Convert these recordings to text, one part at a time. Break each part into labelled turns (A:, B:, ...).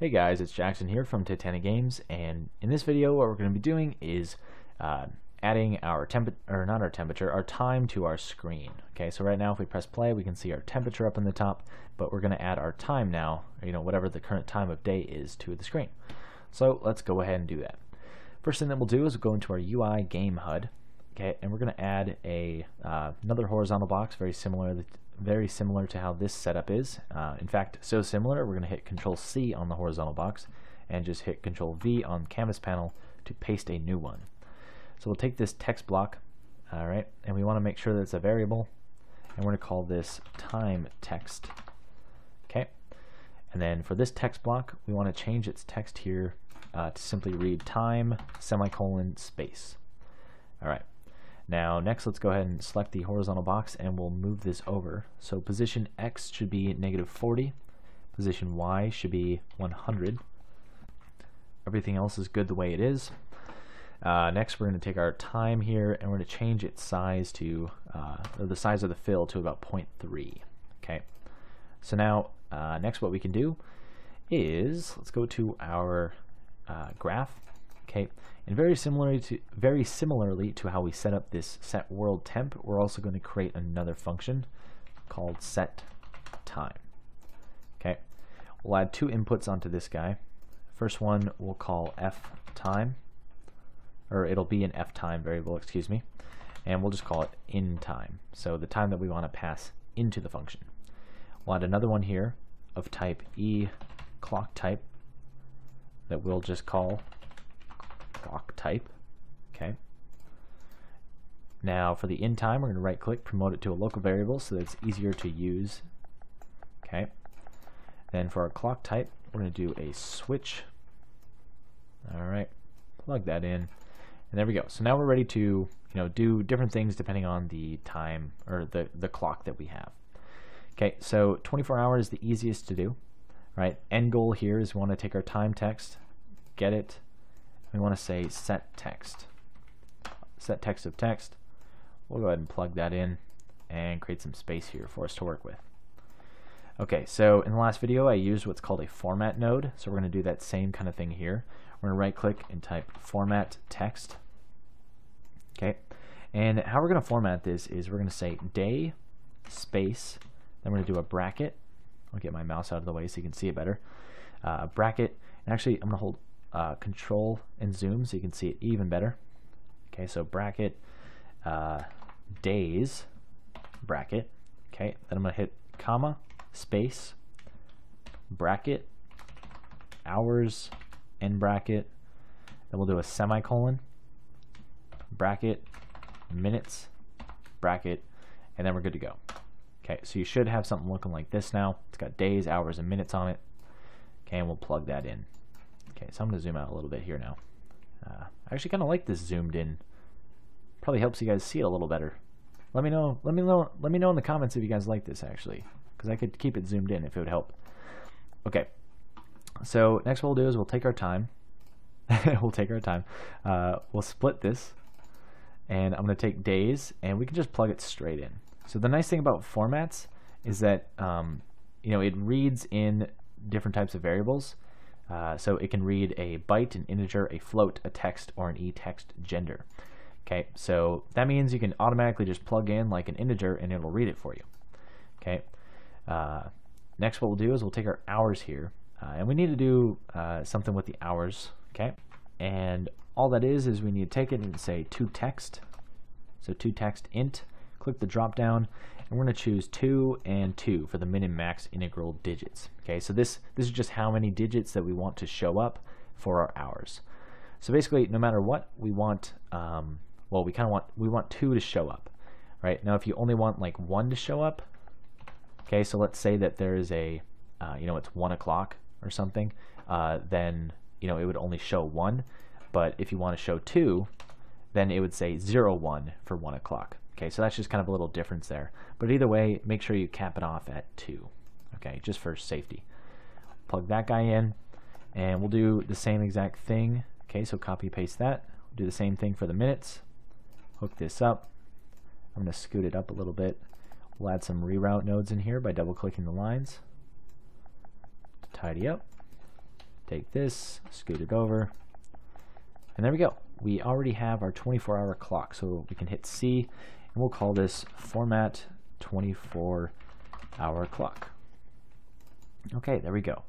A: Hey guys, it's Jackson here from Titanic Games, and in this video what we're going to be doing is uh, adding our temp or not our temperature, our time to our screen. Okay, so right now if we press play, we can see our temperature up in the top, but we're going to add our time now, you know, whatever the current time of day is to the screen. So let's go ahead and do that. First thing that we'll do is we'll go into our UI game HUD, okay, and we're going to add a uh, another horizontal box very similar very similar to how this setup is. Uh, in fact, so similar, we're going to hit Control C on the horizontal box and just hit Control V on canvas panel to paste a new one. So we'll take this text block, all right, and we want to make sure that it's a variable, and we're going to call this time text. Okay, and then for this text block, we want to change its text here uh, to simply read time semicolon space. All right. Now next let's go ahead and select the horizontal box and we'll move this over. So position X should be negative 40, position Y should be 100. Everything else is good the way it is. Uh, next we're going to take our time here and we're going to change its size to, uh, the size of the fill to about 0.3. Okay, so now uh, next what we can do is, let's go to our uh, graph Okay, and very similarly to very similarly to how we set up this set world temp, we're also going to create another function called set time. Okay, we'll add two inputs onto this guy. First one we'll call f time, or it'll be an f time variable, excuse me, and we'll just call it in time. So the time that we want to pass into the function. We'll add another one here of type e clock type that we'll just call type. Okay. Now for the in time, we're going to right click, promote it to a local variable so that it's easier to use. Okay. Then for our clock type, we're going to do a switch. All right, plug that in, and there we go. So now we're ready to, you know, do different things depending on the time or the the clock that we have. Okay, so 24 hours is the easiest to do, right? End goal here is we want to take our time text, get it, we want to say set text. Set text of text. We'll go ahead and plug that in and create some space here for us to work with. Okay, so in the last video I used what's called a format node, so we're going to do that same kind of thing here. We're going to right click and type format text. Okay, and how we're going to format this is we're going to say day space, then we're going to do a bracket. I'll get my mouse out of the way so you can see it better. Uh, bracket, and actually I'm going to hold uh, control and zoom so you can see it even better. Okay, so bracket uh, days bracket. Okay, then I'm going to hit comma space bracket hours end bracket. Then we'll do a semicolon bracket minutes bracket and then we're good to go. Okay, so you should have something looking like this now. It's got days, hours, and minutes on it. Okay, and we'll plug that in. Okay, so I'm going to zoom out a little bit here now. Uh, I actually kind of like this zoomed in. Probably helps you guys see it a little better. Let me know. Let me know. Let me know in the comments if you guys like this actually, because I could keep it zoomed in if it would help. Okay. So next what we'll do is we'll take our time. we'll take our time. Uh, we'll split this, and I'm going to take days, and we can just plug it straight in. So the nice thing about formats is that um, you know it reads in different types of variables. Uh, so it can read a byte, an integer, a float, a text, or an e-text gender. Okay, so that means you can automatically just plug in like an integer and it'll read it for you. Okay, uh, next what we'll do is we'll take our hours here, uh, and we need to do uh, something with the hours. Okay, and all that is is we need to take it and say to text. So to text int, click the drop down, and we're going to choose 2 and 2 for the min and max integral digits. Okay, so this, this is just how many digits that we want to show up for our hours. So basically, no matter what, we want, um, well, we kind of want, we want 2 to show up, right? Now, if you only want like 1 to show up, okay, so let's say that there is a, uh, you know, it's 1 o'clock or something, uh, then, you know, it would only show 1. But if you want to show 2, then it would say 0, 1 for 1 o'clock. Okay, so that's just kind of a little difference there. But either way, make sure you cap it off at 2. Okay, just for safety. Plug that guy in, and we'll do the same exact thing. Okay, so copy paste that. do the same thing for the minutes. Hook this up. I'm going to scoot it up a little bit. We'll add some reroute nodes in here by double clicking the lines to tidy up. take this, scoot it over, and there we go. We already have our 24 hour clock, so we can hit C, and we'll call this format 24 hour clock. Okay, there we go.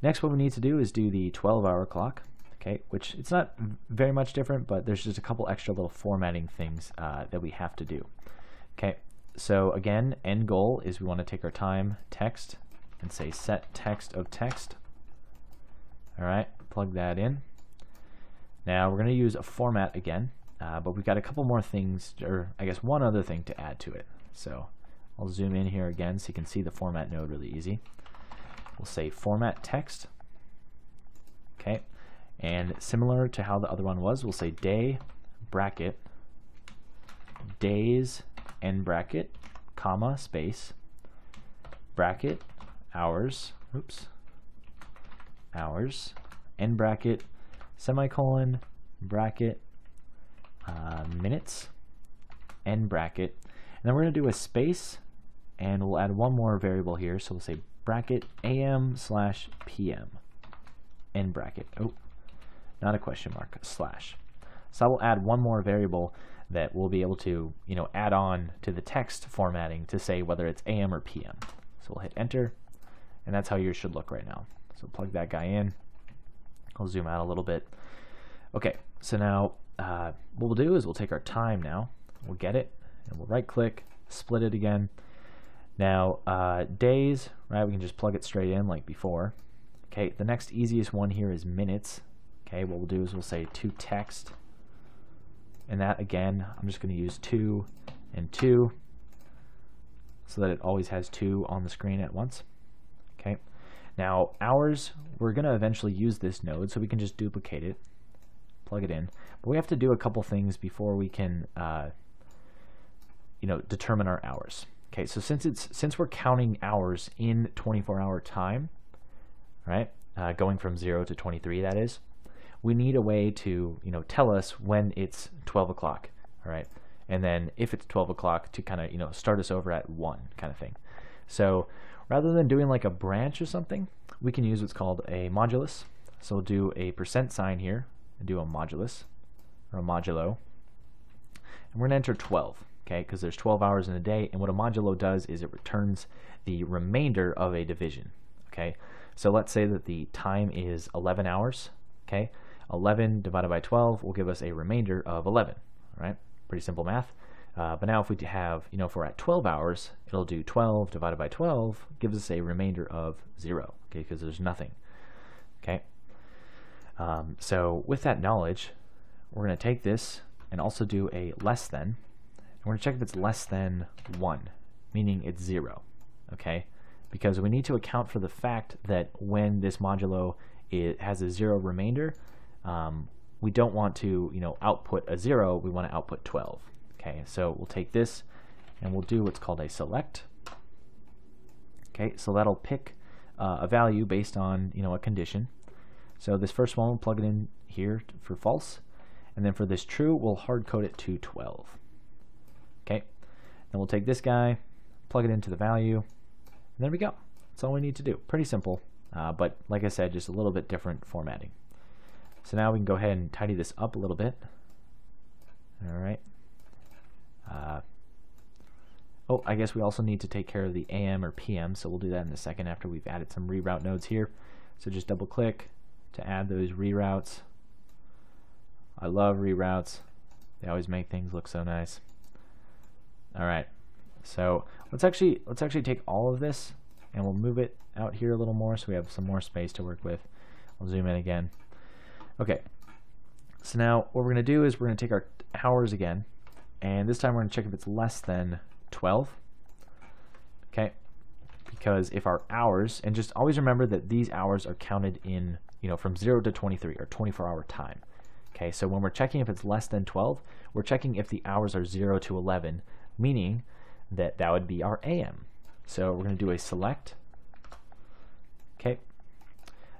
A: Next, what we need to do is do the 12 hour clock, okay, which it's not very much different, but there's just a couple extra little formatting things uh, that we have to do. Okay, so again, end goal is we want to take our time text and say set text of text. All right, plug that in. Now we're going to use a format again, uh, but we've got a couple more things, or I guess one other thing to add to it. So I'll zoom in here again so you can see the format node really easy. We'll say format text. Okay, and similar to how the other one was, we'll say day bracket days end bracket comma space bracket hours oops hours end bracket semicolon bracket uh, minutes end bracket. And then we're going to do a space and we'll add one more variable here. So we'll say bracket am slash pm end bracket. Oh not a question mark slash. So I will add one more variable that we'll be able to you know add on to the text formatting to say whether it's AM or PM so we'll hit enter and that's how yours should look right now. So plug that guy in. I'll zoom out a little bit. Okay so now uh, what we'll do is we'll take our time now. We'll get it and we'll right click split it again. Now uh, days right we can just plug it straight in like before. Okay the next easiest one here is minutes. Okay what we'll do is we'll say to text. And that again I'm just going to use 2 and 2 so that it always has 2 on the screen at once. Okay now hours we're going to eventually use this node so we can just duplicate it plug it in. But we have to do a couple things before we can uh, you know determine our hours. Okay so since it's since we're counting hours in 24 hour time right uh, going from 0 to 23 that is we need a way to you know tell us when it's 12 o'clock all right? And then if it's 12 o'clock to kind of you know start us over at 1 kind of thing. So rather than doing like a branch or something we can use what's called a modulus. So we'll do a percent sign here and do a modulus or a modulo and we're going to enter 12 okay because there's 12 hours in a day and what a modulo does is it returns the remainder of a division okay so let's say that the time is 11 hours okay 11 divided by 12 will give us a remainder of 11, right? Pretty simple math. Uh, but now if we have, you know, if we're at 12 hours, it'll do 12 divided by 12 gives us a remainder of 0, okay, because there's nothing, okay? Um, so with that knowledge, we're going to take this and also do a less than. We're going to check if it's less than 1, meaning it's 0, okay? Because we need to account for the fact that when this modulo it has a 0 remainder, um, we don't want to you know output a 0 we want to output 12 okay so we'll take this and we'll do what's called a select okay so that'll pick uh, a value based on you know a condition so this first one we'll plug it in here for false and then for this true we'll hard code it to 12 okay then we'll take this guy plug it into the value and there we go that's all we need to do pretty simple uh, but like I said just a little bit different formatting so now we can go ahead and tidy this up a little bit. All right. Uh, oh, I guess we also need to take care of the AM or PM, so we'll do that in a second after we've added some reroute nodes here. So just double click to add those reroutes. I love reroutes. They always make things look so nice. All right. So let's actually let's actually take all of this and we'll move it out here a little more so we have some more space to work with. I'll zoom in again. Okay, so now what we're going to do is we're going to take our hours again, and this time we're going to check if it's less than 12. Okay, because if our hours, and just always remember that these hours are counted in, you know, from 0 to 23, or 24 hour time. Okay, so when we're checking if it's less than 12, we're checking if the hours are 0 to 11, meaning that that would be our AM. So we're going to do a select. Okay,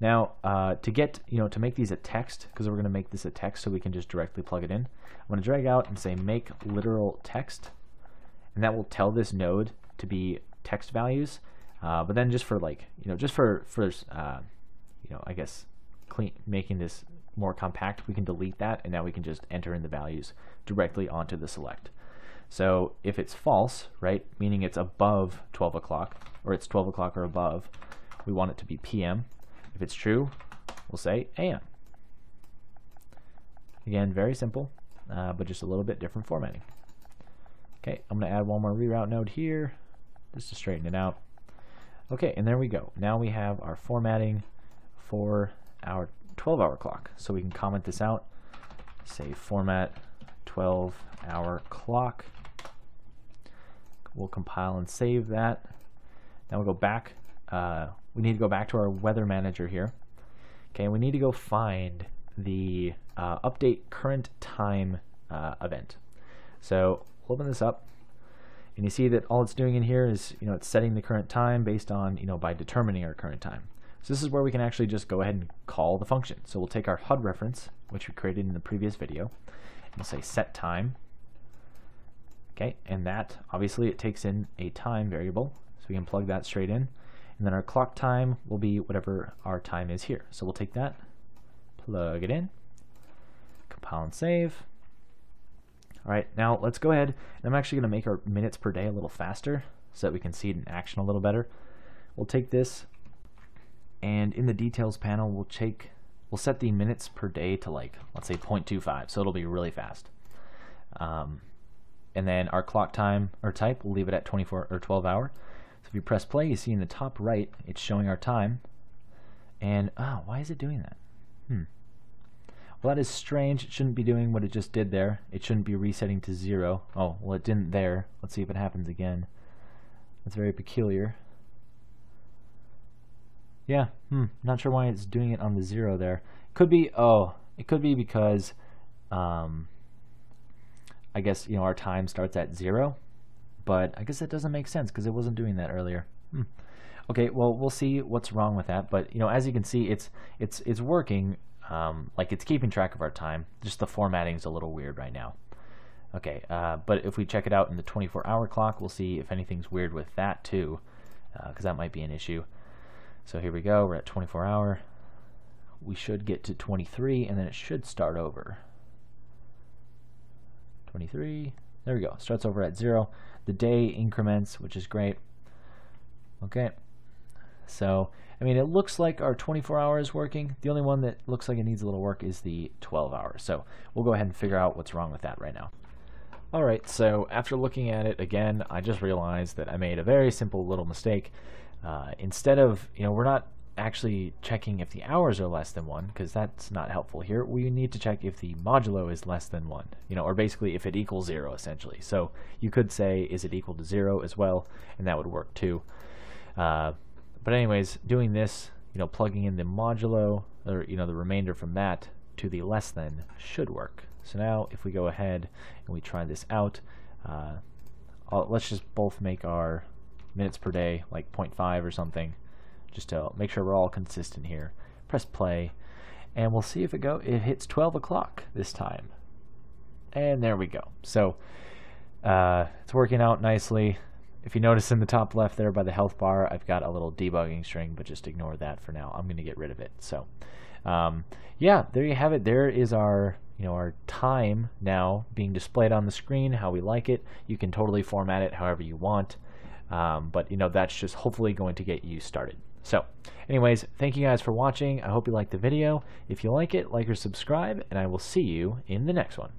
A: now, uh, to get, you know, to make these a text, because we're going to make this a text so we can just directly plug it in, I'm going to drag out and say make literal text, and that will tell this node to be text values. Uh, but then just for like, you know, just for, for uh, you know, I guess clean, making this more compact, we can delete that and now we can just enter in the values directly onto the select. So if it's false, right, meaning it's above 12 o'clock or it's 12 o'clock or above, we want it to be PM. If it's true, we'll say AM. Again, very simple, uh, but just a little bit different formatting. Okay, I'm going to add one more reroute node here just to straighten it out. Okay, and there we go. Now we have our formatting for our 12 hour clock. So we can comment this out, say format 12 hour clock. We'll compile and save that. Now we'll go back. Uh, we need to go back to our weather manager here. Okay, we need to go find the uh, update current time uh, event. So we'll open this up and you see that all it's doing in here is, you know, it's setting the current time based on, you know, by determining our current time. So this is where we can actually just go ahead and call the function. So we'll take our HUD reference, which we created in the previous video, and we'll say set time. Okay, and that, obviously it takes in a time variable, so we can plug that straight in. And then our clock time will be whatever our time is here. So we'll take that, plug it in, compile and save. All right, now let's go ahead, and I'm actually gonna make our minutes per day a little faster so that we can see it in action a little better. We'll take this and in the details panel we'll take we'll set the minutes per day to like let's say 0.25 so it'll be really fast. Um, and then our clock time or type we'll leave it at 24 or 12 hour. So if you press play you see in the top right it's showing our time. And oh why is it doing that? Hmm. Well that is strange. It shouldn't be doing what it just did there. It shouldn't be resetting to zero. Oh well it didn't there. Let's see if it happens again. That's very peculiar yeah, hmm, not sure why it's doing it on the zero there. Could be, oh, it could be because, um, I guess, you know, our time starts at zero, but I guess that doesn't make sense because it wasn't doing that earlier. Hmm. Okay, well, we'll see what's wrong with that, but, you know, as you can see, it's, it's, it's working, um, like it's keeping track of our time, just the formatting's a little weird right now. Okay, uh, but if we check it out in the 24 hour clock, we'll see if anything's weird with that too, because uh, that might be an issue. So here we go, we're at 24 hour. We should get to 23 and then it should start over. 23, there we go, starts over at zero. The day increments, which is great. Okay, so, I mean, it looks like our 24 hour is working. The only one that looks like it needs a little work is the 12 hour. So we'll go ahead and figure out what's wrong with that right now. Alright, so after looking at it again, I just realized that I made a very simple little mistake. Uh, instead of, you know, we're not actually checking if the hours are less than 1, because that's not helpful here. We need to check if the modulo is less than 1, you know, or basically if it equals 0, essentially. So you could say, is it equal to 0 as well, and that would work too. Uh, but anyways, doing this, you know, plugging in the modulo, or, you know, the remainder from that to the less than should work. So now if we go ahead and we try this out, uh, let's just both make our minutes per day, like 0.5 or something, just to make sure we're all consistent here. Press play, and we'll see if it go. It hits 12 o'clock this time, and there we go. So uh, it's working out nicely. If you notice in the top left there by the health bar, I've got a little debugging string, but just ignore that for now. I'm going to get rid of it. So, um, yeah, there you have it. There is our you know our time now being displayed on the screen how we like it you can totally format it however you want um, but you know that's just hopefully going to get you started. So anyways, thank you guys for watching. I hope you liked the video. If you like it, like or subscribe, and I will see you in the next one.